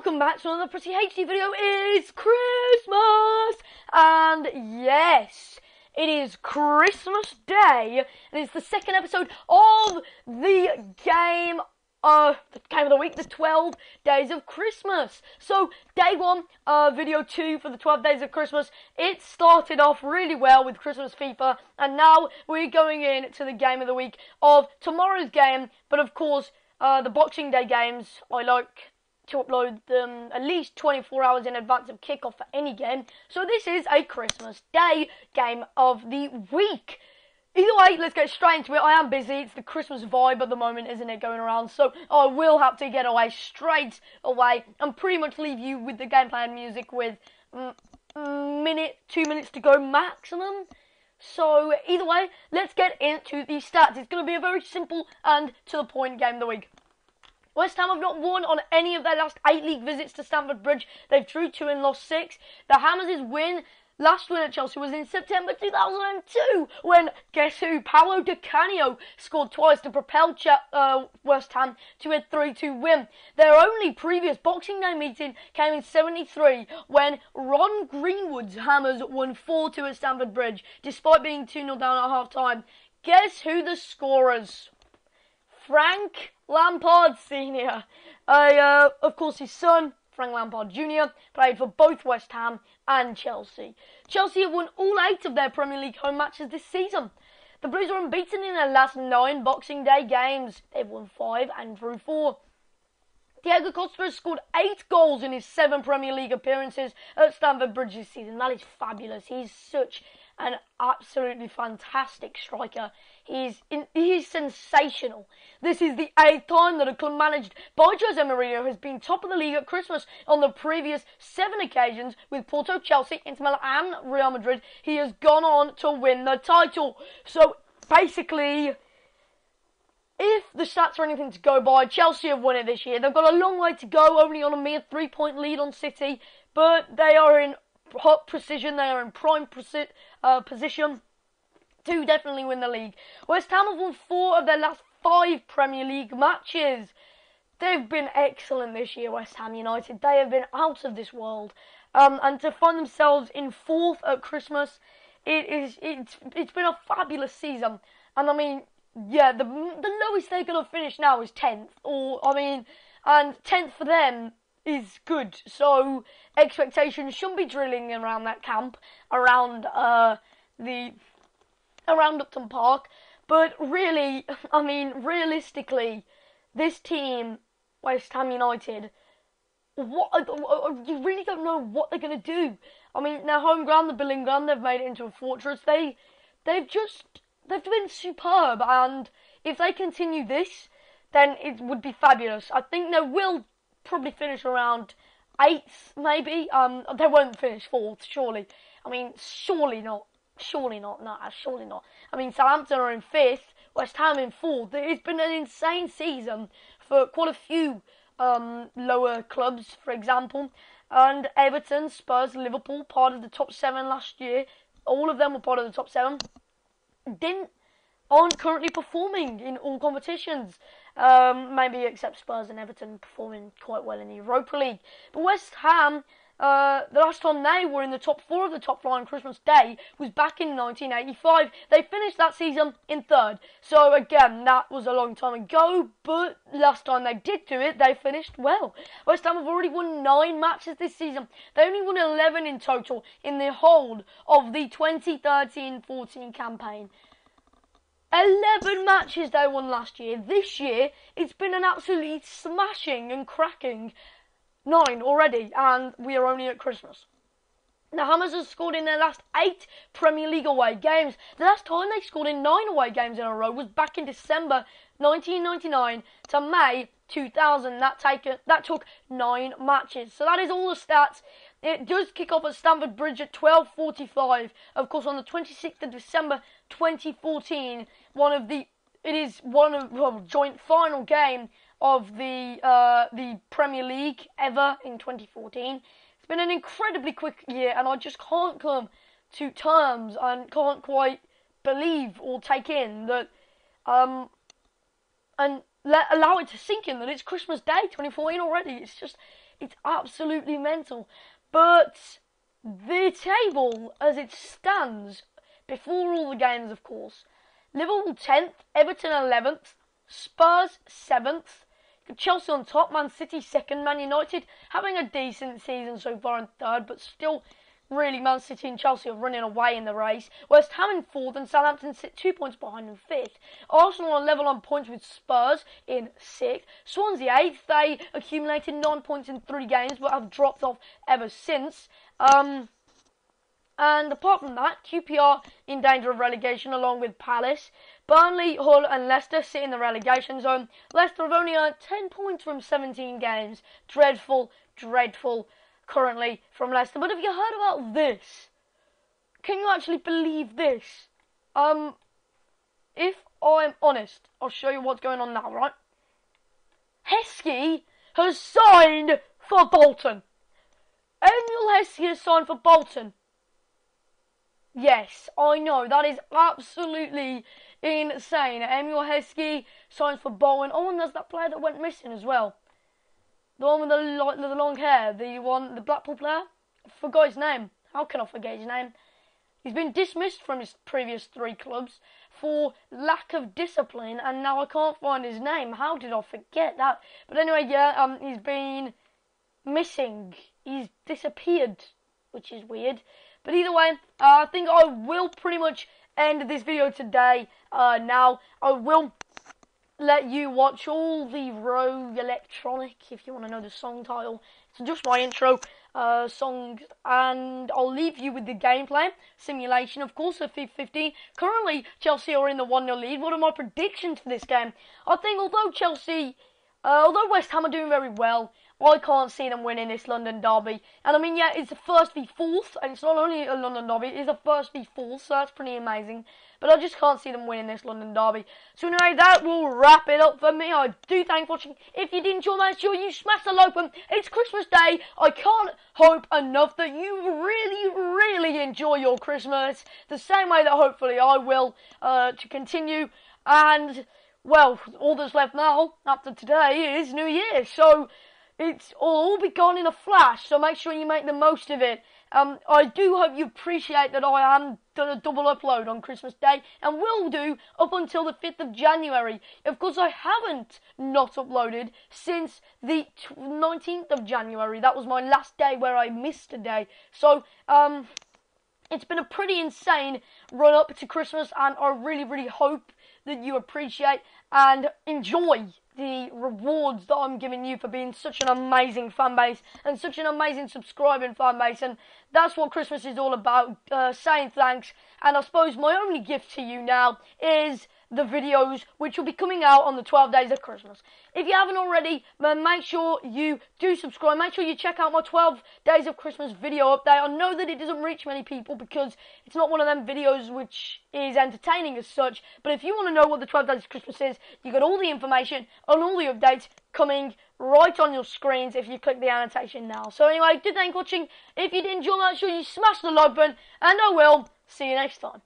welcome back to another Pricey HD video. It's Christmas! And yes, it is Christmas Day, and it's the second episode of the game uh, the game of the week, the 12 days of Christmas. So, day one, uh, video two for the 12 days of Christmas. It started off really well with Christmas FIFA, and now we're going in to the game of the week of tomorrow's game. But of course, uh, the Boxing Day games, I like to upload them at least 24 hours in advance of kickoff for any game. So this is a Christmas Day game of the week. Either way, let's get straight into it. I am busy. It's the Christmas vibe at the moment, isn't it, going around? So I will have to get away straight away and pretty much leave you with the gameplay and music with mm minute, two minutes to go maximum. So either way, let's get into the stats. It's going to be a very simple and to the point game of the week. West Ham have not won on any of their last eight league visits to Stamford Bridge. They've drew two and lost six. The Hammers' win last win at Chelsea was in September 2002 when, guess who, Paolo Di Canio scored twice to propel Ch- uh, West Ham to a 3-2 win. Their only previous Boxing Day meeting came in 73 when Ron Greenwood's Hammers won 4-2 at Stamford Bridge despite being 2-0 down at half-time. Guess who the scorers? Frank Lampard Sr. Uh, of course, his son, Frank Lampard Jr., played for both West Ham and Chelsea. Chelsea have won all eight of their Premier League home matches this season. The Blues are unbeaten in their last nine Boxing Day games. They've won five and drew four. Diego Costa has scored eight goals in his seven Premier League appearances at Stamford Bridge this season. That is fabulous. He's such an absolutely fantastic striker. He's in, he's sensational. This is the eighth time that a club managed by Jose Mourinho has been top of the league at Christmas. On the previous seven occasions with Porto, Chelsea, Inter Milan, and Real Madrid, he has gone on to win the title. So basically, if the stats are anything to go by, Chelsea have won it this year. They've got a long way to go, only on a mere three-point lead on City, but they are in hot precision. They are in prime preci- uh, position to definitely win the league. West Ham have won four of their last five Premier League matches. They've been excellent this year, West Ham United. They have been out of this world. Um, and to find themselves in fourth at Christmas, it is it's it's been a fabulous season. And I mean, yeah, the the lowest they're gonna finish now is tenth. Or I mean, and tenth for them is good. So expectations shouldn't be drilling around that camp, around uh, the around Upton Park. But really, I mean, realistically, this team, West Ham United, what uh, uh, uh, you really don't know what they're gonna do. I mean, their home ground, the Boleyn ground, they've made it into a fortress. They, they've just, they've been superb, and if they continue this, then it would be fabulous. I think they will probably finish around eighth, maybe. Um, they won't finish fourth, surely. I mean, surely not. Surely not. No, surely not. I mean, Southampton are in fifth, West Ham in fourth. It's been an insane season for quite a few um, lower clubs, for example. And Everton, Spurs, Liverpool, part of the top seven last year. All of them were part of the top seven. Didn't aren't currently performing in all competitions. Um, maybe except Spurs and Everton performing quite well in the Europa League. But West Ham, uh, the last time they were in the top four of the top flight on Christmas Day was back in 1985. They finished that season in third. So again, that was a long time ago, but last time they did do it, they finished well. West Ham have already won nine matches this season. They only won 11 in total in the whole of the 2013-14 campaign. 11 matches they won last year. This year, it's been an absolutely smashing and cracking nine already, and we are only at Christmas. The Hammers have scored in their last eight Premier League away games. The last time they scored in nine away games in a row was back in December 1999 to May 2000. That, take, that took nine matches. So that is all the stats. It does kick off at Stamford Bridge at 12.45. Of course, on the 26th of December 2014, one of the it is one of well, joint final game of the uh, the Premier League ever in 2014. It's been an incredibly quick year, and I just can't come to terms and can't quite believe or take in that um and let allow it to sink in that it's Christmas Day 2014 already. It's just It's absolutely mental. But the table as it stands before all the games, of course, Liverpool 10th, Everton 11th, Spurs 7th, Chelsea on top, Man City second, Man United having a decent season so far in third, but still really Man City and Chelsea are running away in the race. West Ham in fourth and Southampton sit two points behind in fifth. Arsenal are level on points with Spurs in sixth. Swansea eighth. They accumulated nine points in three games but have dropped off ever since. Um, and apart from that, QPR in danger of relegation along with Palace. Burnley, Hull, and Leicester sit in the relegation zone. Leicester have only earned 10 points from 17 games. Dreadful, dreadful currently from Leicester. But have you heard about this? Can you actually believe this? Um, if I'm honest, I'll show you what's going on now, right? Heskey has signed for Bolton. Emile Heskey has signed for Bolton. Yes, I know, that is absolutely insane. Emile Heskey signs for Bolton. Oh, and there's that player that went missing as well. The one with the, the long hair, the one, the Blackpool player. I forgot his name. How can I forget his name? He's been dismissed from his previous three clubs for lack of discipline, and now I can't find his name. How did I forget that? But anyway, yeah, um, he's been missing. He's disappeared, which is weird. But either way, uh, I think I will pretty much end this video today. Uh, now I will let you watch all the Rogue Electronic if you want to know the song title. It's just my intro uh, songs, and I'll leave you with the gameplay simulation, of course, at 15. Currently, Chelsea are in the 1 0 lead. What are my predictions for this game? I think although Chelsea, uh, although West Ham are doing very well, I can't see them winning this London derby. And I mean, yeah, it's the first v fourth, and it's not only a London derby, it's the first v fourth, so that's pretty amazing. But I just can't see them winning this London derby. So anyway, that will wrap it up for me. I do thank for watching. If you did enjoy, make sure you smash the like button. It's Christmas Day. I can't hope enough that you really, really enjoy your Christmas the same way that hopefully I will uh, to continue. And well, all that's left now after today is New Year. So it's all be gone in a flash, so make sure you make the most of it. Um, I do hope you appreciate that I am done a double upload on Christmas Day and will do up until the 5th of January. Of course, I haven't not uploaded since the 19th of January. That was my last day where I missed a day. So, um, it's been a pretty insane run up to Christmas, and I really, really hope that you appreciate and enjoy the rewards that I'm giving you for being such an amazing fan base and such an amazing subscribing fan base. And that's what Christmas is all about, uh, saying thanks. And I suppose my only gift to you now is the videos which will be coming out on the 12 days of Christmas. If you haven't already, then make sure you do subscribe. Make sure you check out my 12 days of Christmas video update. I know that it doesn't reach many people because it's not one of them videos which is entertaining as such. But if you want to know what the 12 days of Christmas is, you got all the information and all the updates coming right on your screens if you click the annotation now. So anyway, good thank watching. If you did enjoy, make sure you smash the like button, and I will see you next time.